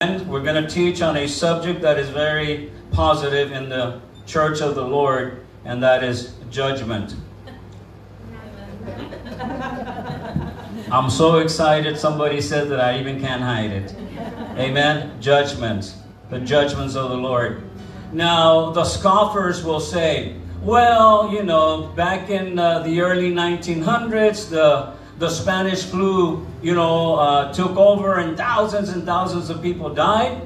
And we're going to teach on a subject that is very positive in the church of the Lord, and that is judgment. I'm so excited. Somebody said that I even can't hide it. Amen. Judgment. The judgments of the Lord. Now, the scoffers will say, well, you know, back in uh, the early 1900s, the the Spanish flu, you know, uh, took over and thousands and thousands of people died.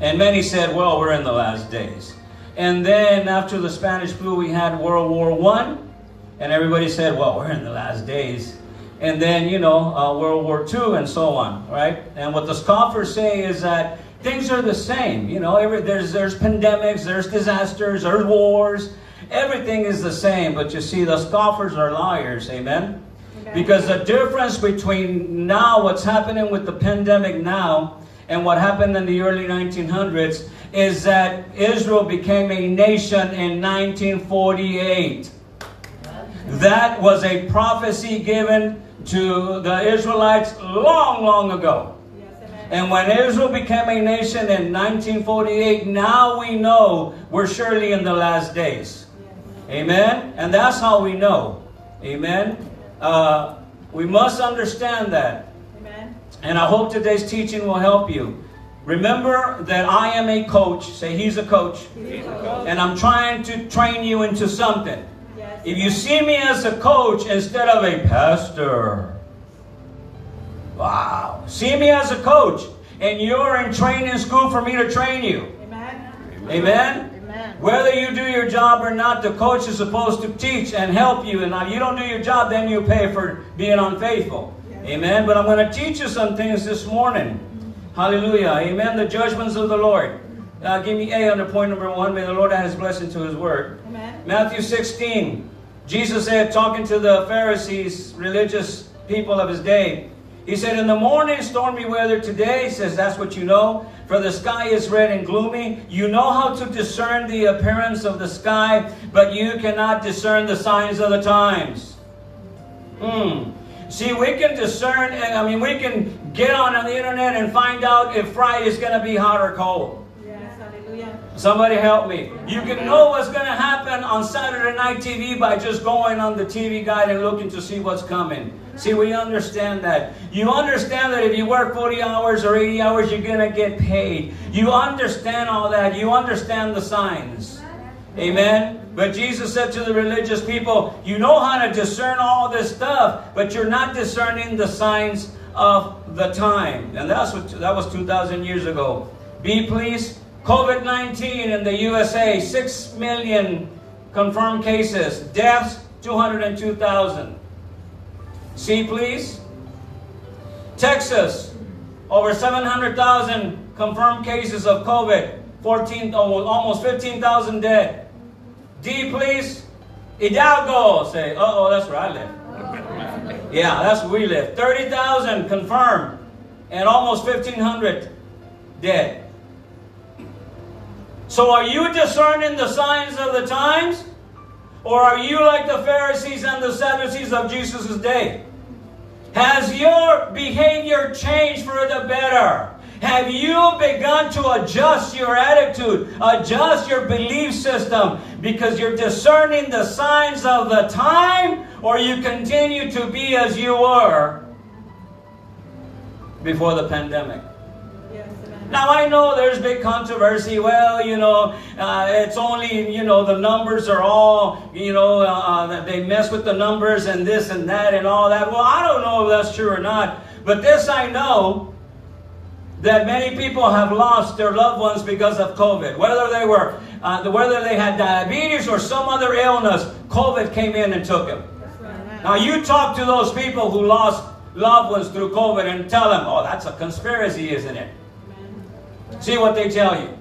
And many said, well, we're in the last days. And then after the Spanish flu, we had World War One, and everybody said, well, we're in the last days. And then, you know, uh, World War II and so on, right? And what the scoffers say is that things are the same. You know, every, there's, there's pandemics, there's disasters, there's wars. Everything is the same. But you see, the scoffers are liars. Amen? Because the difference between now, what's happening with the pandemic now, and what happened in the early 1900s is that Israel became a nation in 1948. That was a prophecy given to the Israelites long, long ago. And when Israel became a nation in 1948, now we know we're surely in the last days. Amen? And that's how we know. Amen? Uh, we must understand that. Amen. And I hope today's teaching will help you. Remember that I am a coach. Say, he's a coach. He's a coach. And I'm trying to train you into something. Yes. If you see me as a coach instead of a pastor, wow. See me as a coach, and you're in training school for me to train you. Amen. Amen. Whether you do your job or not, the coach is supposed to teach and help you. And if you don't do your job, then you pay for being unfaithful. Yes. Amen. But I'm going to teach you some things this morning. Hallelujah. Amen. The judgments of the Lord. Uh, give me A under point number one. May the Lord add his blessing to his word. Amen. Matthew 16. Jesus said, talking to the Pharisees, religious people of his day, he said, In the morning, stormy weather today, says that's what you know. For the sky is red and gloomy. You know how to discern the appearance of the sky, but you cannot discern the signs of the times. Hmm. See, we can discern, I mean, we can get on, on the internet and find out if Friday is going to be hot or cold. Somebody help me. You can know what's going to happen on Saturday night TV by just going on the TV guide and looking to see what's coming. See, we understand that. You understand that if you work 40 hours or 80 hours, you're going to get paid. You understand all that. You understand the signs. Amen. But Jesus said to the religious people, You know how to discern all this stuff, but you're not discerning the signs of the time. And that's what that was 2,000 years ago. Be pleased COVID 19 in the USA, 6 million confirmed cases, deaths 202,000. See, please. Texas, over 700,000 confirmed cases of COVID, 14, almost 15,000 dead. D, please. Hidalgo, say, uh oh, that's where I live. Yeah, that's where we live. 30,000 confirmed, and almost 1,500 dead. So are you discerning the signs of the times? Or are you like the Pharisees and the Sadducees of Jesus' day? Has your behavior changed for the better? Have you begun to adjust your attitude, adjust your belief system because you're discerning the signs of the time or you continue to be as you were before the pandemic? Now I know there's big controversy. Well, you know, uh, it's only you know the numbers are all you know uh, uh, they mess with the numbers and this and that and all that. Well, I don't know if that's true or not, but this I know that many people have lost their loved ones because of COVID. Whether they were uh, whether they had diabetes or some other illness, COVID came in and took them. Now you talk to those people who lost loved ones through COVID and tell them, "Oh, that's a conspiracy, isn't it?" See what they tell you.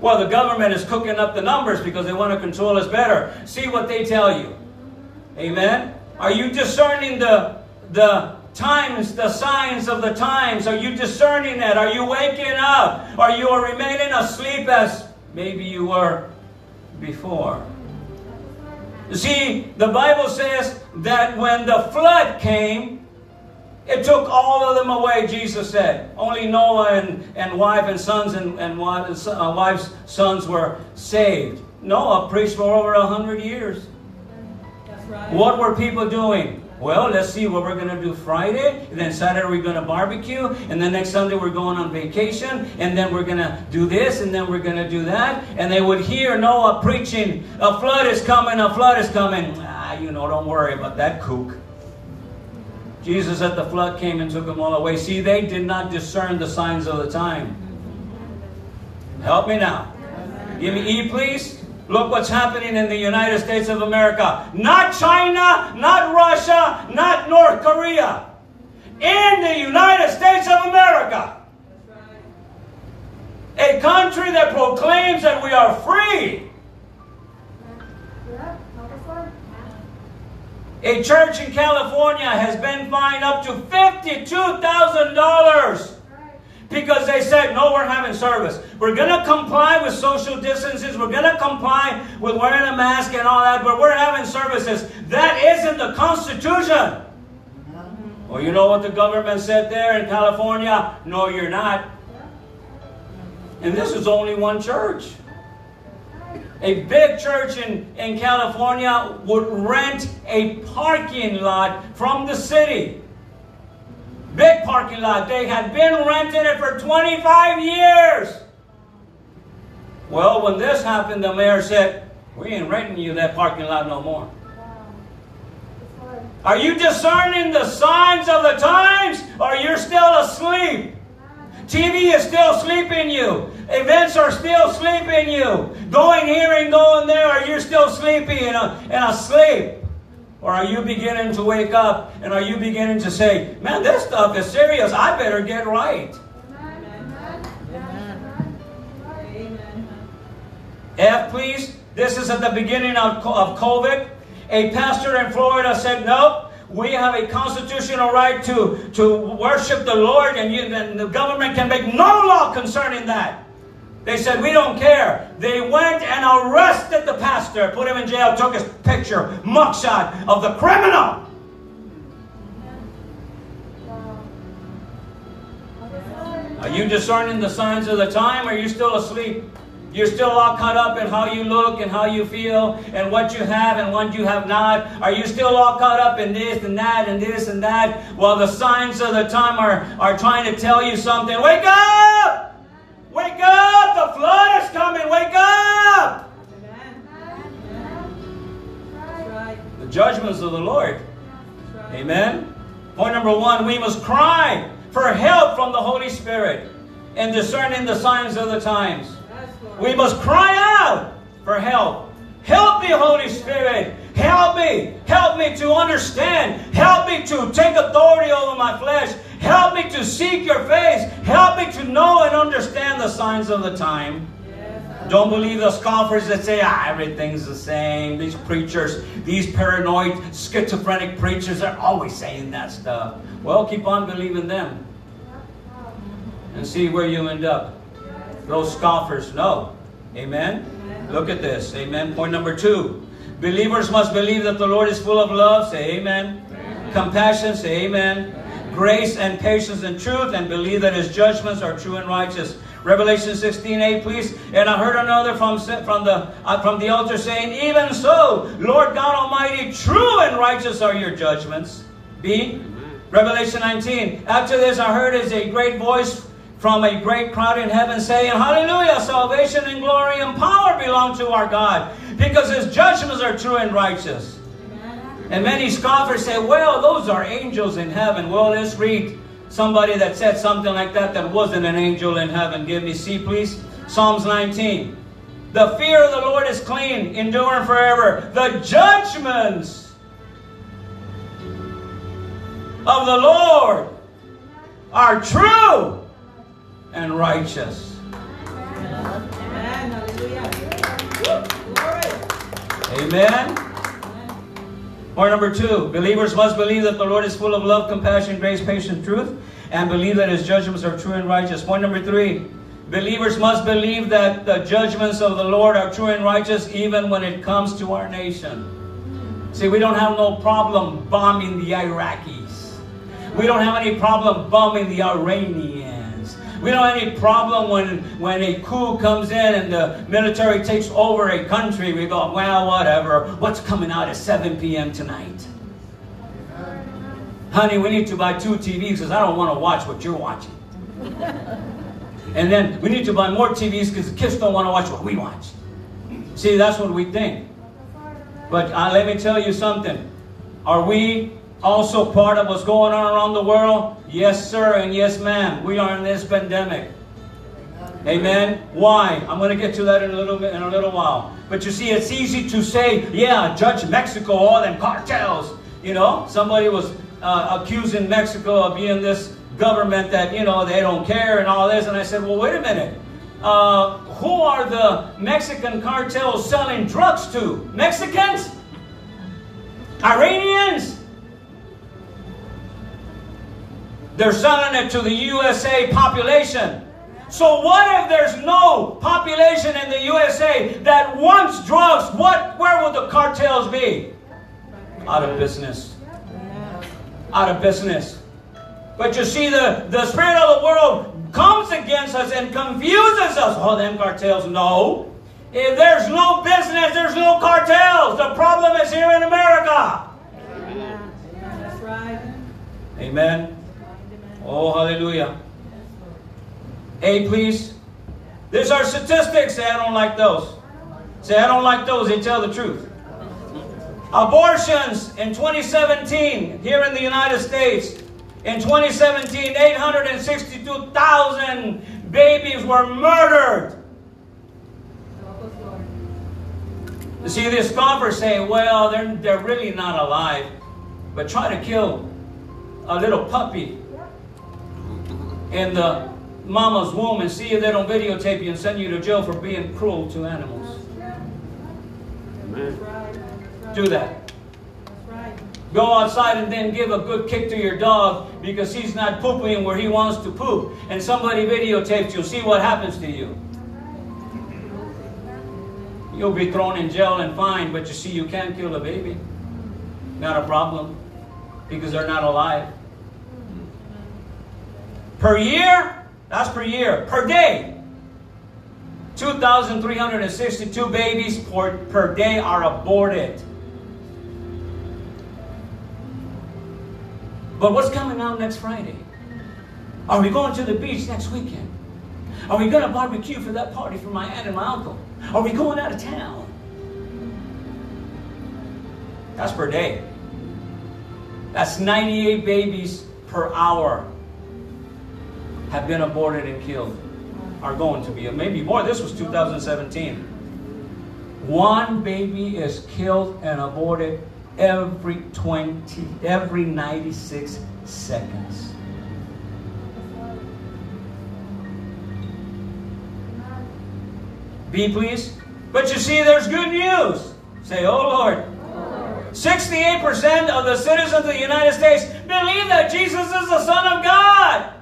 Well, the government is cooking up the numbers because they want to control us better. See what they tell you. Amen? Are you discerning the, the times, the signs of the times? Are you discerning that? Are you waking up? Are you remaining asleep as maybe you were before? See, the Bible says that when the flood came, It took all of them away, Jesus said. Only Noah and, and wife and sons and, and uh, wife's sons were saved. Noah preached for over a hundred years. Right. What were people doing? Well, let's see what we're going to do Friday. And then Saturday we're going to barbecue. And then next Sunday we're going on vacation. And then we're going to do this. And then we're going to do that. And they would hear Noah preaching, a flood is coming, a flood is coming. Ah, you know, don't worry about that kook. Jesus at the flood came and took them all away. See, they did not discern the signs of the time. Help me now. Give me E, please. Look what's happening in the United States of America. Not China, not Russia, not North Korea. In the United States of America. A country that proclaims that we are free. A church in California has been fined up to $52,000 because they said, no, we're having service. We're going to comply with social distances. We're going to comply with wearing a mask and all that, but we're having services. That isn't the Constitution. Uh-huh. Well, you know what the government said there in California? No, you're not. And this is only one church. A big church in, in California would rent a parking lot from the city. Big parking lot. They had been renting it for 25 years. Well, when this happened, the mayor said, We ain't renting you that parking lot no more. Are you discerning the signs of the times or you're still asleep? TV is still sleeping you. Events are still sleeping you. Going here and going there, are you still sleepy and, uh, and asleep? Or are you beginning to wake up and are you beginning to say, man, this stuff is serious. I better get right. F, please. This is at the beginning of, of COVID. A pastor in Florida said, nope, we have a constitutional right to, to worship the Lord, and, you, and the government can make no law concerning that. They said, We don't care. They went and arrested the pastor, put him in jail, took his picture, mugshot of the criminal. Are you discerning the signs of the time? Or are you still asleep? You're still all caught up in how you look and how you feel and what you have and what you have not. Are you still all caught up in this and that and this and that? While the signs of the time are, are trying to tell you something. Wake up! Wake up! The flood is coming! Wake up! The judgments of the Lord. Amen. Point number one, we must cry for help from the Holy Spirit in discerning the signs of the times. We must cry out for help. Help me, Holy Spirit. Help me. Help me to understand. Help me to take authority over my flesh. Help me to seek your face. Help me to know and understand the signs of the time. Don't believe the scoffers that say, ah, everything's the same. These preachers, these paranoid, schizophrenic preachers are always saying that stuff. Well, keep on believing them and see where you end up. Those scoffers, no. Amen? amen? Look at this. Amen. Point number two. Believers must believe that the Lord is full of love. Say amen. amen. Compassion. Say amen. amen. Grace and patience and truth. And believe that his judgments are true and righteous. Revelation 16, 8, please. And I heard another from, from, the, uh, from the altar saying, Even so, Lord God Almighty, true and righteous are your judgments. B. Revelation 19. After this I heard as a great voice from a great crowd in heaven saying, Hallelujah, salvation and glory and power belong to our God, because his judgments are true and righteous. And many scoffers say, Well, those are angels in heaven. Well, let's read somebody that said something like that that wasn't an angel in heaven. Give me C, please. Psalms 19. The fear of the Lord is clean, enduring forever. The judgments of the Lord are true and righteous. Amen. Point number two believers must believe that the Lord is full of love, compassion, grace, patience, truth, and believe that his judgments are true and righteous. Point number three believers must believe that the judgments of the Lord are true and righteous even when it comes to our nation. See, we don't have no problem bombing the Iraqis. We don't have any problem bombing the Iranians. We don't have any problem when, when a coup comes in and the military takes over a country. We go, well, whatever. What's coming out at 7 p.m. tonight? Honey, we need to buy two TVs because I don't want to watch what you're watching. and then we need to buy more TVs because the kids don't want to watch what we watch. See, that's what we think. But uh, let me tell you something. Are we also part of what's going on around the world? Yes, sir, and yes, ma'am. We are in this pandemic. Amen. Why? I'm going to get to that in a little bit in a little while. But you see, it's easy to say, yeah, judge Mexico, all them cartels. You know, somebody was uh, accusing Mexico of being this government that you know they don't care and all this, and I said, well, wait a minute. Uh, who are the Mexican cartels selling drugs to? Mexicans? Iranians? They're selling it to the USA population. So what if there's no population in the USA that wants drugs? What where would the cartels be? Out of business. Out of business. But you see, the, the spirit of the world comes against us and confuses us. Oh, them cartels. No. If there's no business, there's no cartels. The problem is here in America. Amen. Oh, hallelujah. A, please. These are statistics. Say, I don't like those. Say, I don't like those. They tell the truth. Abortions in 2017 here in the United States. In 2017, 862,000 babies were murdered. You see, this scoffers say, well, they're, they're really not alive. But try to kill a little puppy in the mama's womb and see if they don't videotape you and send you to jail for being cruel to animals. Amen. Do that. Go outside and then give a good kick to your dog because he's not pooping where he wants to poop. And somebody videotapes you. See what happens to you. You'll be thrown in jail and fined, but you see, you can't kill a baby. Not a problem because they're not alive. Per year, that's per year. Per day, 2,362 babies per, per day are aborted. But what's coming out next Friday? Are we going to the beach next weekend? Are we going to barbecue for that party for my aunt and my uncle? Are we going out of town? That's per day. That's 98 babies per hour have been aborted and killed. Are going to be. Maybe more. This was 2017. One baby is killed and aborted every 20, every 96 seconds. Be please. But you see, there's good news. Say, oh Lord. 68% of the citizens of the United States believe that Jesus is the Son of God.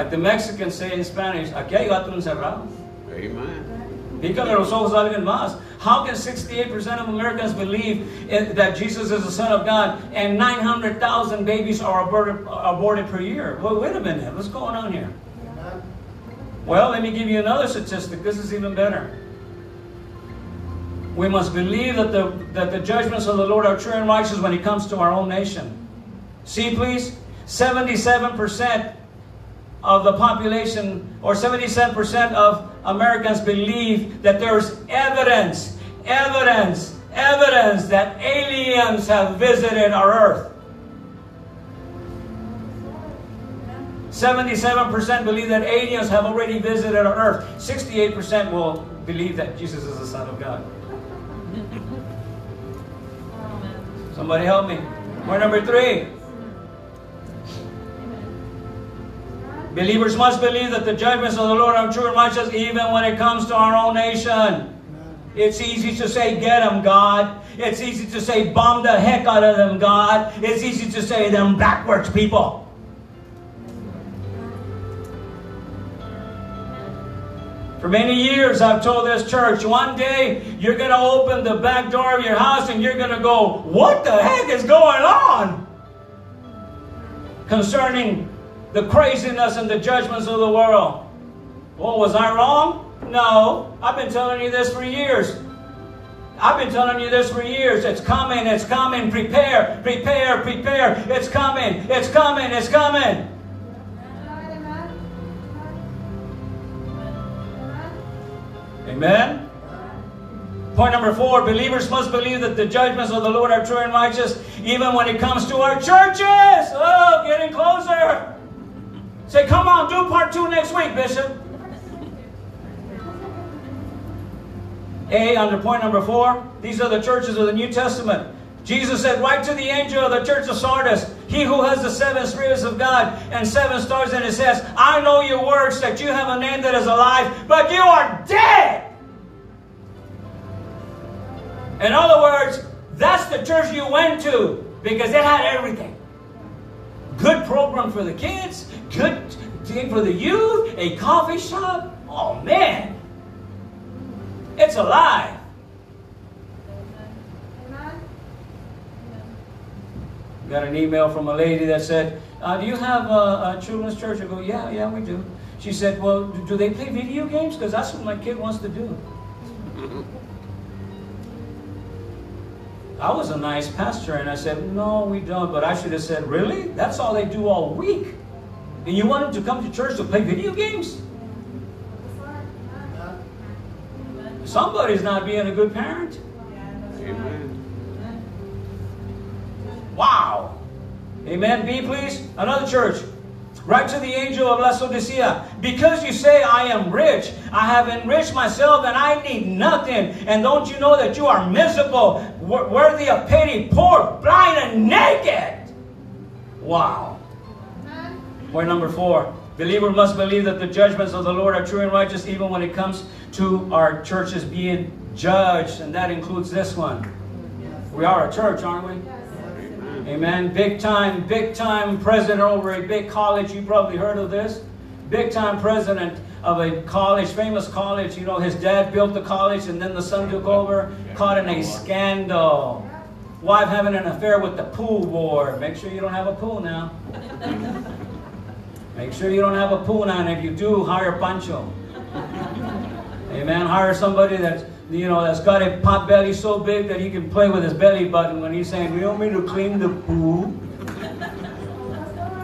Like the Mexicans say in Spanish, aquí hay gato encerrado. Amen. Los ojos a alguien más. How can 68% of Americans believe that Jesus is the Son of God and 900,000 babies are aborted, aborted per year? Well, wait a minute. What's going on here? Well, let me give you another statistic. This is even better. We must believe that the, that the judgments of the Lord are true and righteous when it comes to our own nation. See, please, 77% of the population, or 77% of Americans believe that there's evidence, evidence, evidence that aliens have visited our earth. 77% believe that aliens have already visited our earth. 68% will believe that Jesus is the Son of God. Somebody help me. Point number three. Believers must believe that the judgments of the Lord are true and righteous even when it comes to our own nation. It's easy to say, get them, God. It's easy to say, bomb the heck out of them, God. It's easy to say, them backwards people. For many years, I've told this church, one day you're going to open the back door of your house and you're going to go, What the heck is going on? Concerning the craziness and the judgments of the world. Well, was I wrong? No. I've been telling you this for years. I've been telling you this for years. It's coming, it's coming. Prepare, prepare, prepare. It's coming, it's coming, it's coming. Amen. Point number four believers must believe that the judgments of the Lord are true and righteous, even when it comes to our churches. Oh, getting closer. Say, come on, do part two next week, Bishop. A, under point number four, these are the churches of the New Testament. Jesus said, Write to the angel of the church of Sardis, he who has the seven spirits of God and seven stars in his hands. I know your works, that you have a name that is alive, but you are dead. In other words, that's the church you went to because it had everything. Good program for the kids, good thing for the youth, a coffee shop. Oh man, it's alive. Got an email from a lady that said, uh, "Do you have a, a, children's church?" I go, "Yeah, yeah, we do." She said, "Well, do they play video games? Because that's what my kid wants to do." I was a nice pastor, and I said, "No, we don't." But I should have said, "Really? That's all they do all week, and you want them to come to church to play video games?" Somebody's not being a good parent. Amen. Wow. Amen. B, please. Another church. Write to the angel of Laodicea. Because you say, I am rich, I have enriched myself, and I need nothing. And don't you know that you are miserable, worthy of pity, poor, blind, and naked? Wow. Point number four. Believer must believe that the judgments of the Lord are true and righteous, even when it comes to our churches being judged. And that includes this one. We are a church, aren't we? Amen. Big time, big time president over a big college. You probably heard of this. Big time president of a college, famous college. You know, his dad built the college and then the son took over. Caught in a scandal. Wife having an affair with the pool board. Make sure you don't have a pool now. Make sure you don't have a pool now. And if you do, hire Pancho. Amen. Hire somebody that's you know, that's got a pot belly so big that he can play with his belly button when he's saying, "You want me to clean the pool?"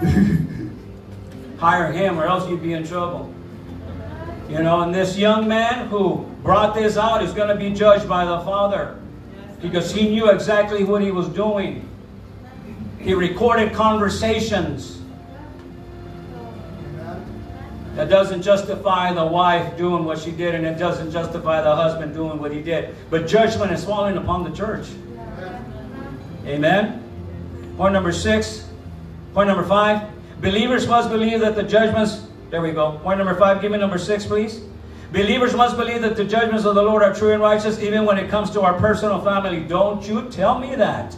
Hire him, or else you'd be in trouble. You know, and this young man who brought this out is going to be judged by the Father because he knew exactly what he was doing. He recorded conversations that doesn't justify the wife doing what she did, and it doesn't justify the husband doing what he did. But judgment is falling upon the church. Amen. Point number six. Point number five. Believers must believe that the judgments. There we go. Point number five. Give me number six, please. Believers must believe that the judgments of the Lord are true and righteous, even when it comes to our personal family. Don't you tell me that.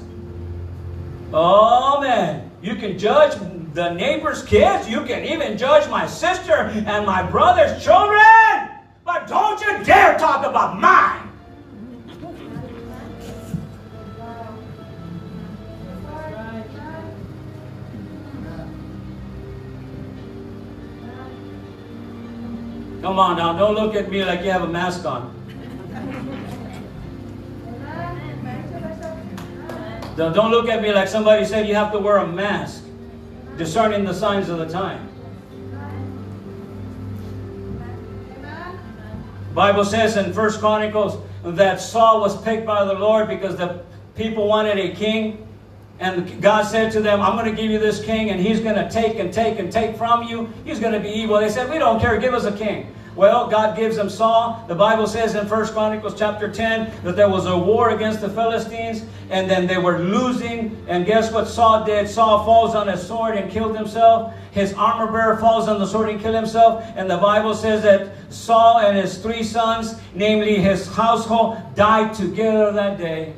Oh man, you can judge the neighbor's kids. You can even judge my sister and my brother's children. But don't you dare talk about mine. Come on now, don't look at me like you have a mask on. Don't look at me like somebody said you have to wear a mask discerning the signs of the time. Bible says in First Chronicles that Saul was picked by the Lord because the people wanted a king. And God said to them, I'm going to give you this king, and he's going to take and take and take from you. He's going to be evil. They said, We don't care. Give us a king. Well, God gives them Saul. The Bible says in First Chronicles chapter 10 that there was a war against the Philistines, and then they were losing. And guess what Saul did? Saul falls on his sword and killed himself. His armor bearer falls on the sword and killed himself. And the Bible says that Saul and his three sons, namely his household, died together that day.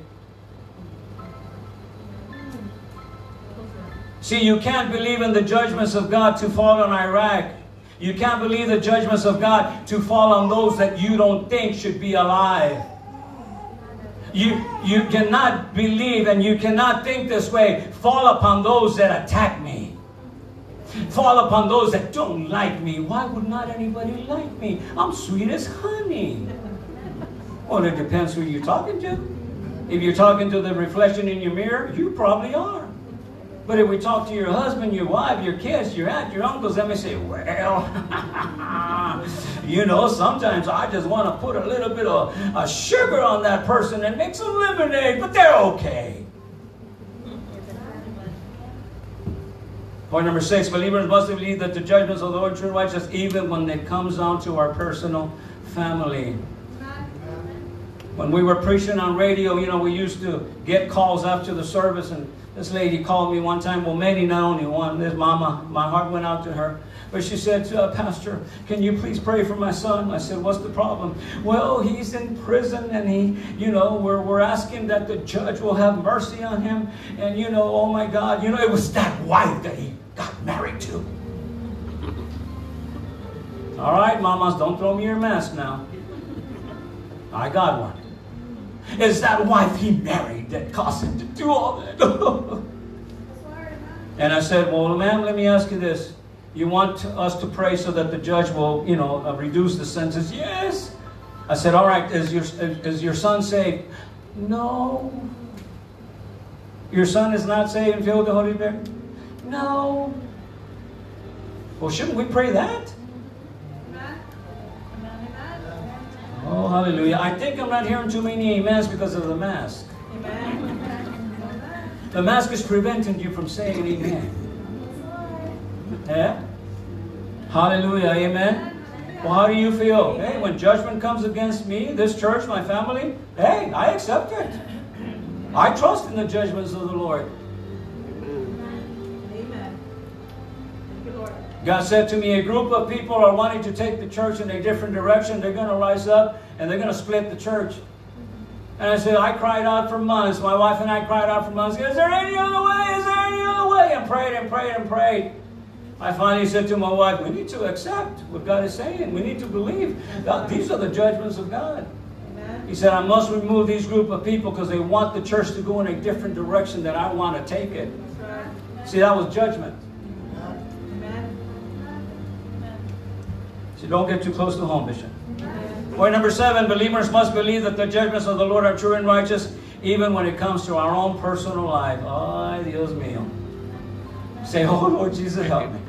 See, you can't believe in the judgments of God to fall on Iraq You can't believe the judgments of God to fall on those that you don't think should be alive. You, you cannot believe and you cannot think this way. Fall upon those that attack me. Fall upon those that don't like me. Why would not anybody like me? I'm sweet as honey. Well, it depends who you're talking to. If you're talking to the reflection in your mirror, you probably are. But if we talk to your husband, your wife, your kids, your aunt, your uncles, they may say, well, you know, sometimes I just want to put a little bit of uh, sugar on that person and make some lemonade, but they're okay. Point number six, believers must believe that the judgments of the Lord are true righteous even when it comes down to our personal family. When we were preaching on radio, you know, we used to get calls after the service and this lady called me one time. Well, maybe not only one. This mama, my heart went out to her. But she said, to uh, Pastor, can you please pray for my son? I said, What's the problem? Well, he's in prison and he, you know, we're, we're asking that the judge will have mercy on him. And, you know, oh my God, you know, it was that wife that he got married to. All right, mamas, don't throw me your mask now. I got one. It's that wife he married that caused him to do all that. and I said, Well, ma'am, let me ask you this. You want us to pray so that the judge will, you know, uh, reduce the sentence? Yes. I said, All right, is your, is your son saved? No. Your son is not saved and filled with the Holy Spirit? No. Well, shouldn't we pray that? Hallelujah. I think I'm not hearing too many amens because of the mask. Amen. The mask is preventing you from saying amen. Yeah? Hallelujah. Amen. Well, how do you feel? Hey, when judgment comes against me, this church, my family, hey, I accept it. I trust in the judgments of the Lord. God said to me, a group of people are wanting to take the church in a different direction. They're going to rise up and they're going to split the church. And I said, I cried out for months. My wife and I cried out for months. Is there any other way? Is there any other way? And prayed and prayed and prayed. I finally said to my wife, we need to accept what God is saying. We need to believe. These are the judgments of God. He said, I must remove these group of people because they want the church to go in a different direction than I want to take it. See, that was judgment. Don't get too close to home, Bishop. Point number seven, believers must believe that the judgments of the Lord are true and righteous, even when it comes to our own personal life. Ay, Dios mío. Say, oh Lord Jesus, help me.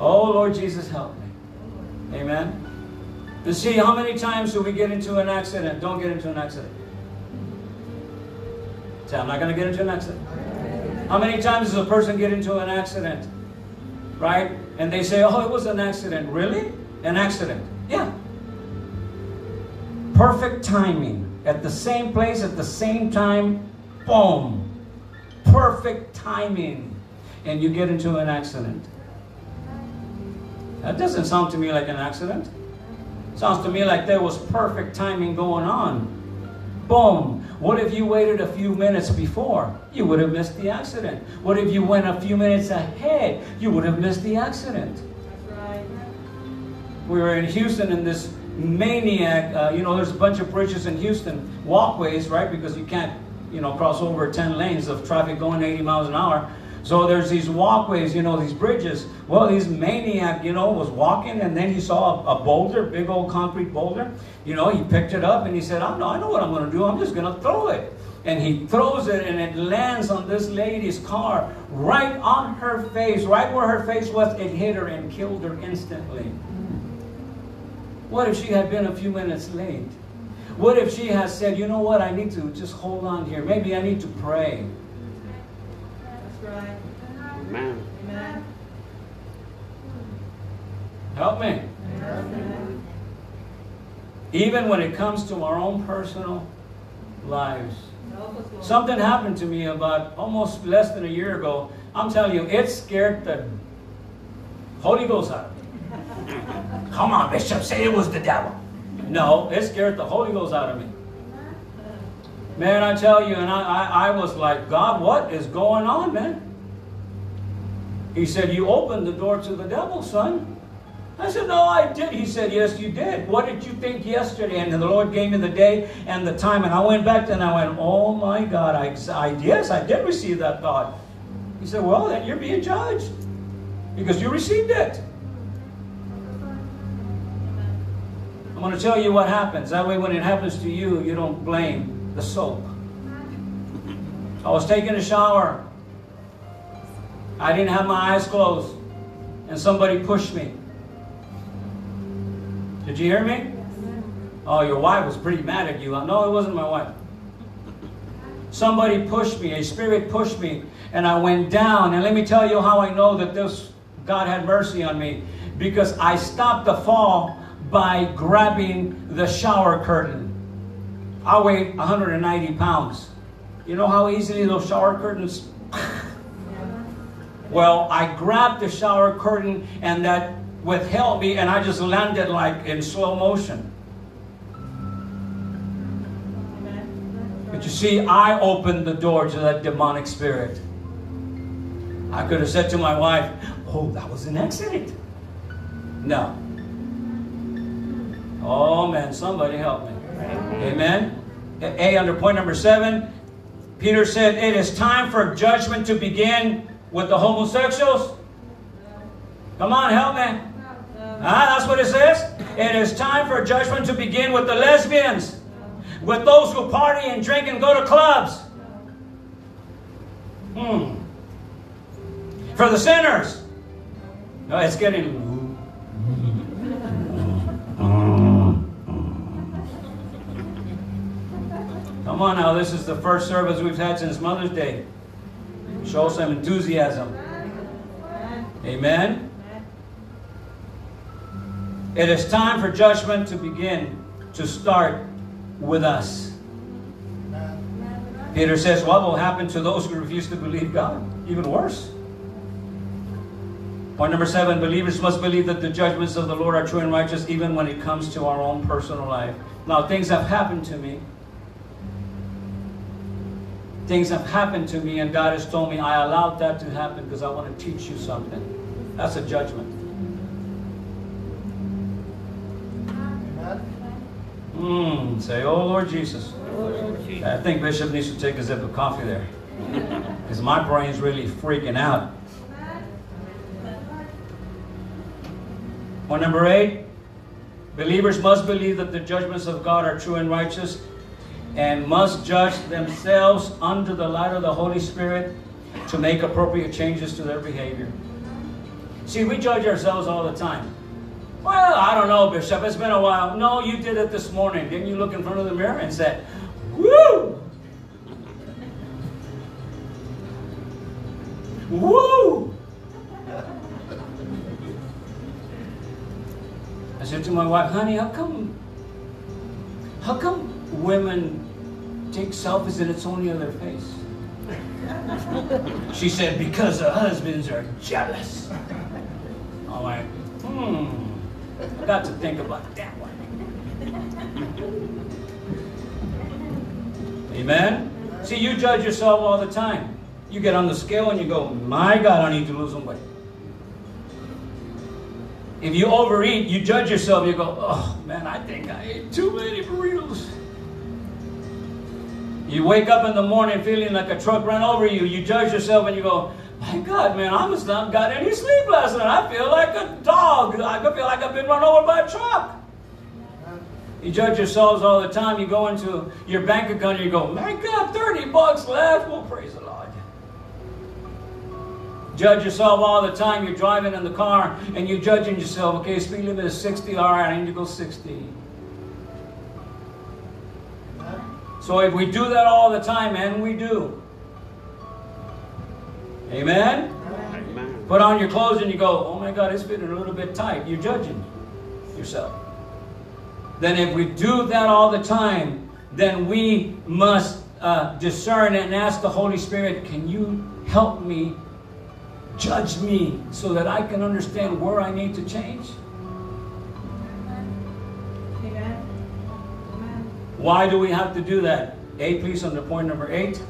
Oh Lord Jesus, help me. Amen. You see, how many times do we get into an accident? Don't get into an accident. Say, I'm not going to get into an accident. How many times does a person get into an accident? Right? And they say, oh, it was an accident. Really? An accident. Yeah. Perfect timing. At the same place, at the same time, boom. Perfect timing. And you get into an accident. That doesn't sound to me like an accident. Sounds to me like there was perfect timing going on. Boom. What if you waited a few minutes before? You would have missed the accident. What if you went a few minutes ahead? You would have missed the accident. Right. We were in Houston in this maniac, uh, you know, there's a bunch of bridges in Houston, walkways, right? Because you can't, you know, cross over 10 lanes of traffic going 80 miles an hour. So there's these walkways, you know, these bridges. Well, this maniac, you know, was walking and then he saw a, a boulder, big old concrete boulder. You know, he picked it up and he said, I know, I know what I'm going to do. I'm just going to throw it. And he throws it and it lands on this lady's car, right on her face, right where her face was. It hit her and killed her instantly. What if she had been a few minutes late? What if she had said, you know what, I need to just hold on here. Maybe I need to pray. Right. Amen. Amen. Help me. Amen. Even when it comes to our own personal lives. Something happened to me about almost less than a year ago. I'm telling you, it scared the Holy Ghost out of me. Come on, Bishop, say it was the devil. No, it scared the Holy Ghost out of me. Man, I tell you, and I, I, I was like, God, what is going on, man? He said, You opened the door to the devil, son. I said, No, I did. He said, Yes, you did. What did you think yesterday? And the Lord gave me the day and the time. And I went back and I went, Oh my God, I, I yes, I did receive that thought. He said, Well, then you're being judged because you received it. I'm going to tell you what happens. That way, when it happens to you, you don't blame the soap. I was taking a shower. I didn't have my eyes closed. And somebody pushed me. Did you hear me? Oh, your wife was pretty mad at you. No, it wasn't my wife. Somebody pushed me, a spirit pushed me, and I went down. And let me tell you how I know that this God had mercy on me. Because I stopped the fall by grabbing the shower curtain. I weigh 190 pounds. You know how easily those shower curtains. well, I grabbed the shower curtain and that withheld me, and I just landed like in slow motion. But you see, I opened the door to that demonic spirit. I could have said to my wife, Oh, that was an accident. No. Oh, man, somebody help me. Amen. A, under point number seven, Peter said, It is time for judgment to begin with the homosexuals. Come on, help me. Ah, that's what it says. It is time for judgment to begin with the lesbians, with those who party and drink and go to clubs. Hmm. For the sinners. No, it's getting Come on now, this is the first service we've had since Mother's Day. Show some enthusiasm. Amen. It is time for judgment to begin, to start with us. Peter says, What will happen to those who refuse to believe God? Even worse. Point number seven believers must believe that the judgments of the Lord are true and righteous even when it comes to our own personal life. Now, things have happened to me Things have happened to me, and God has told me I allowed that to happen because I want to teach you something. That's a judgment. Mm, say, oh Lord Jesus. I think Bishop needs to take a sip of coffee there. Because my brain's really freaking out. Point number eight believers must believe that the judgments of God are true and righteous and must judge themselves under the light of the Holy Spirit to make appropriate changes to their behavior. See, we judge ourselves all the time. Well, I don't know, Bishop. It's been a while. No, you did it this morning. Didn't you look in front of the mirror and said, Woo! Woo! I said to my wife, honey, how come how come women take selfies and it's only on their face. she said, because the husbands are jealous. I'm like, hmm, I got to think about that one. Amen? See, you judge yourself all the time. You get on the scale and you go, my God, I need to lose some weight. If you overeat, you judge yourself, you go, oh man, I think I ate too many burritos. You wake up in the morning feeling like a truck ran over you. You judge yourself and you go, my God, man, I must not got any sleep last night. I feel like a dog. I feel like I've been run over by a truck. You judge yourselves all the time. You go into your bank account and you go, my God, 30 bucks left. Well, praise the Lord. Judge yourself all the time. You're driving in the car and you're judging yourself. Okay, speed limit is 60. All right, I need to go 60. So if we do that all the time, and we do, amen? amen? Put on your clothes and you go, oh my God, it's fitting a little bit tight. You're judging yourself. Then if we do that all the time, then we must uh, discern and ask the Holy Spirit, can you help me, judge me, so that I can understand where I need to change? Why do we have to do that? A, please, under point number eight.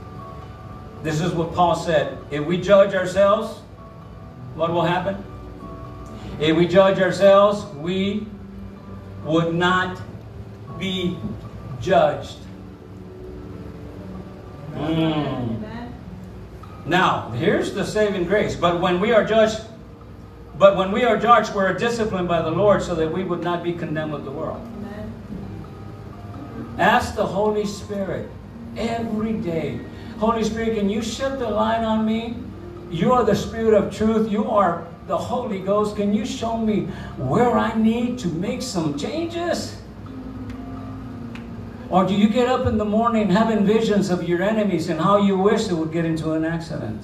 This is what Paul said. If we judge ourselves, what will happen? If we judge ourselves, we would not be judged. Mm. Now, here's the saving grace. But when we are judged, but when we are judged, we're disciplined by the Lord so that we would not be condemned with the world. Ask the Holy Spirit every day. Holy Spirit, can you shed the light on me? You are the Spirit of truth. You are the Holy Ghost. Can you show me where I need to make some changes? Or do you get up in the morning having visions of your enemies and how you wish they would get into an accident?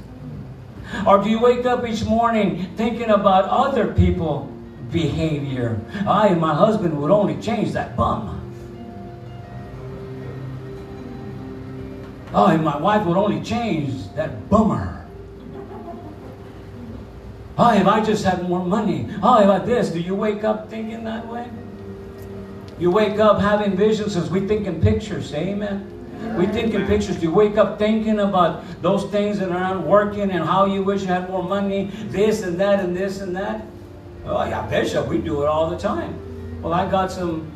Or do you wake up each morning thinking about other people' behavior? I, and my husband would only change that bum. Oh, if my wife would only change that bummer. Oh, if I just had more money. Oh, if I this. Do you wake up thinking that way? You wake up having visions as we think in pictures. Amen. We think in pictures. Do you wake up thinking about those things that are not working and how you wish you had more money, this and that and this and that. Oh, yeah, Bishop, we do it all the time. Well, I got some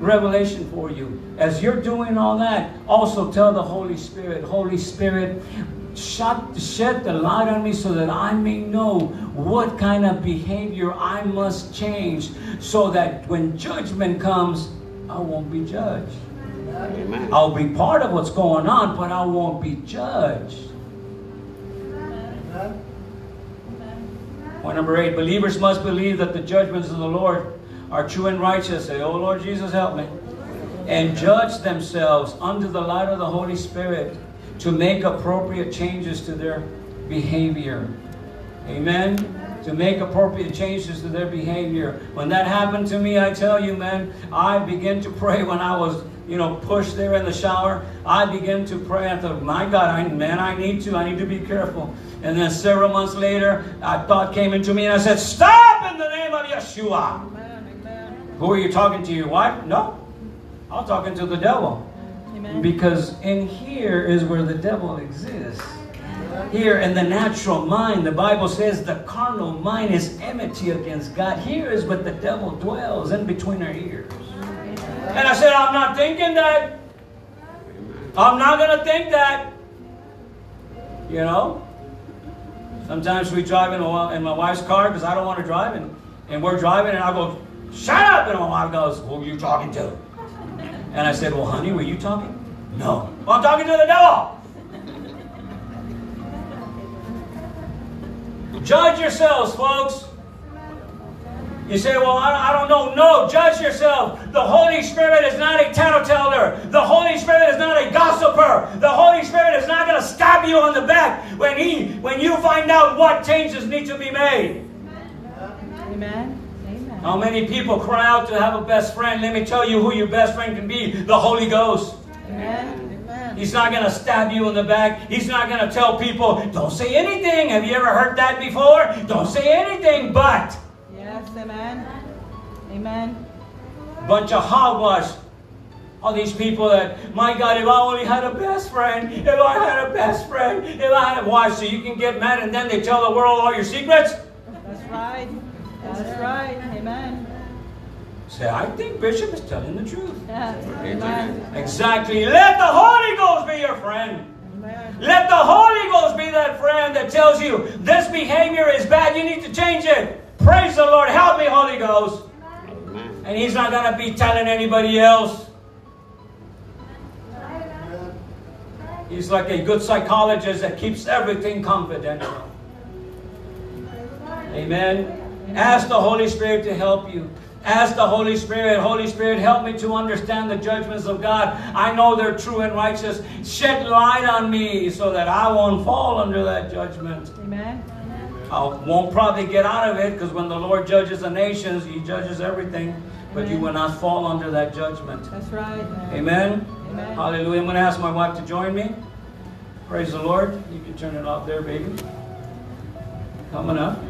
revelation for you. As you're doing all that, also tell the Holy Spirit, Holy Spirit, shut, shed the light on me so that I may know what kind of behavior I must change so that when judgment comes, I won't be judged. Amen. I'll be part of what's going on, but I won't be judged. Point number eight believers must believe that the judgments of the Lord are true and righteous. Say, Oh Lord Jesus, help me. And judge themselves under the light of the Holy Spirit to make appropriate changes to their behavior. Amen. To make appropriate changes to their behavior. When that happened to me, I tell you, man, I began to pray when I was, you know, pushed there in the shower. I began to pray. I thought, my God, I, man, I need to. I need to be careful. And then several months later, a thought came into me and I said, Stop in the name of Yeshua. Who are you talking to? Your wife? No. I'm talking to the devil. Amen. Because in here is where the devil exists. Here in the natural mind, the Bible says the carnal mind is enmity against God. Here is what the devil dwells in between our ears. And I said, I'm not thinking that. I'm not going to think that. You know? Sometimes we drive in, a, in my wife's car because I don't want to drive, and, and we're driving, and I go, Shut up! And my wife goes, Who are you talking to? And I said, Well, honey, were you talking? No. Well, I'm talking to the devil. Judge yourselves, folks. You say, well, I don't know. No, judge yourself. The Holy Spirit is not a tattleteller. The Holy Spirit is not a gossiper. The Holy Spirit is not going to stab you on the back when he, when you find out what changes need to be made. How many people cry out to have a best friend? Let me tell you who your best friend can be the Holy Ghost. Amen. He's not going to stab you in the back. He's not going to tell people, don't say anything. Have you ever heard that before? Don't say anything, but. Yes, amen. Amen. Bunch of hogwash. All these people that, my God, if I only had a best friend, if I had a best friend, if I had a wife, so you can get mad and then they tell the world all your secrets? That's right. That's right. Amen. Say, I think Bishop is telling the truth. Yeah. Amen. Exactly. Let the Holy Ghost be your friend. Amen. Let the Holy Ghost be that friend that tells you this behavior is bad, you need to change it. Praise the Lord. Help me, Holy Ghost. Amen. And He's not going to be telling anybody else. He's like a good psychologist that keeps everything confidential. Amen. Ask the Holy Spirit to help you. Ask the Holy Spirit, Holy Spirit, help me to understand the judgments of God. I know they're true and righteous. Shed light on me so that I won't fall under that judgment. Amen. I won't probably get out of it because when the Lord judges the nations, He judges everything. But Amen. you will not fall under that judgment. That's right. Amen. Amen. Hallelujah. I'm going to ask my wife to join me. Praise the Lord. You can turn it off there, baby. Coming up.